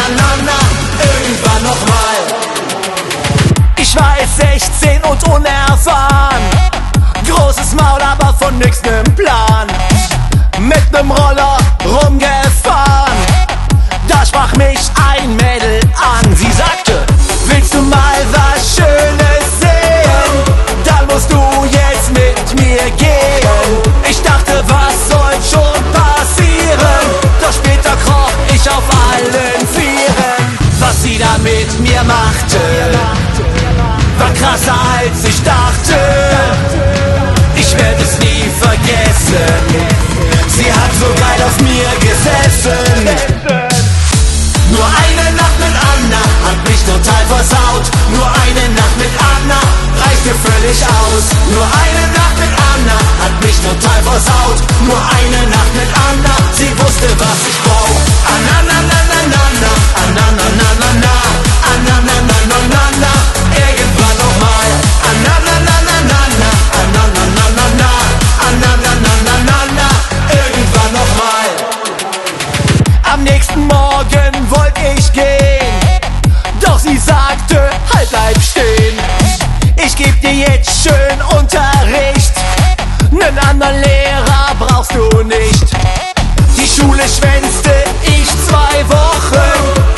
Irgendwann noch mal. Irgendwann noch mal. Ich war erst 16 und unerfahren. Großes Maul, aber von nix nem Plan. Mit nem Roller machte, war krasser als ich dachte. Ich werde es nie sagte, halt bleib stehen. Ich geb dir jetzt schön Unterricht, nen anderen Lehrer brauchst du nicht. Die Schule schwänzte ich zwei Wochen,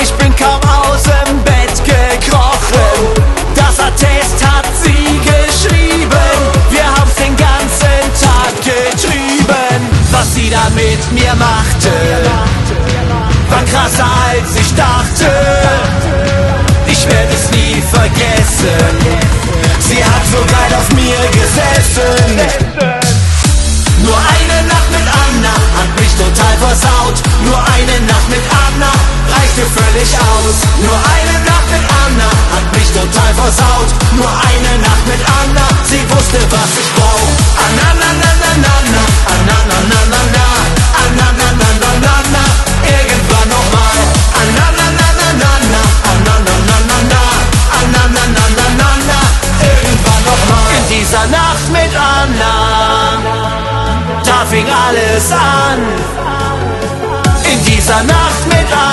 ich bin kaum aus dem Bett gekrochen. Das Attest hat sie geschrieben, wir haben's den ganzen Tag getrieben. Was sie da mit mir machte, war krasser gesessen. Nur eine Nacht mit Anna hat mich total versaut. Nur eine Nacht mit Anna reichte völlig aus. Nur eine Nacht mit Anna hat mich total versaut. Nur eine Nacht mit Anna da fing alles an. In dieser Nacht mit Anna